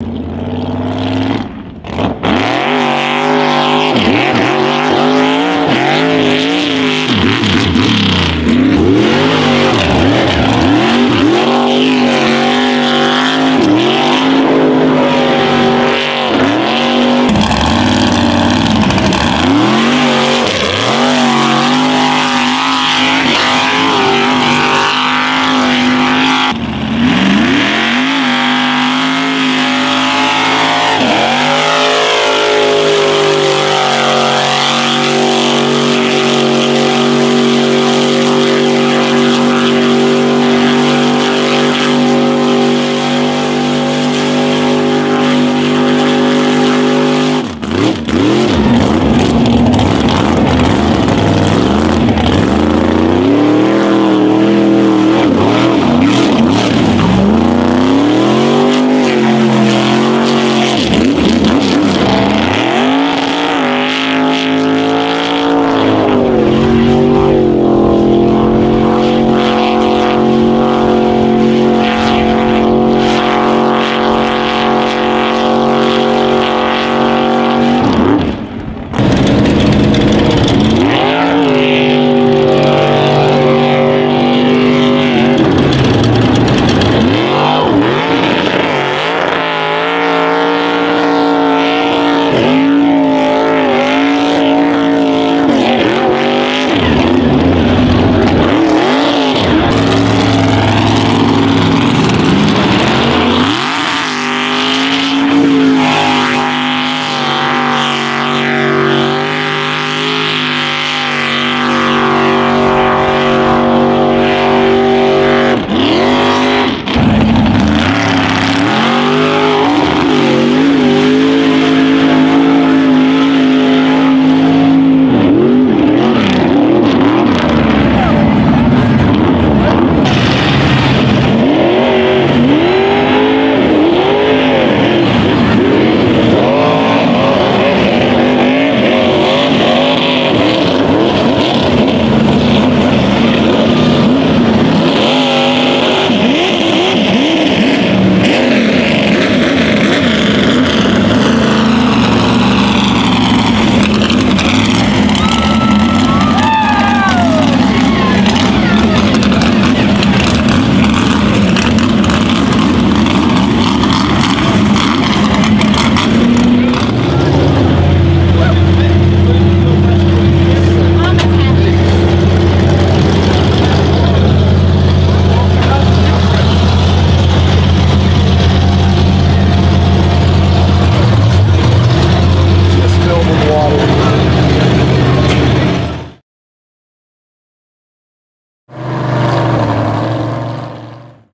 you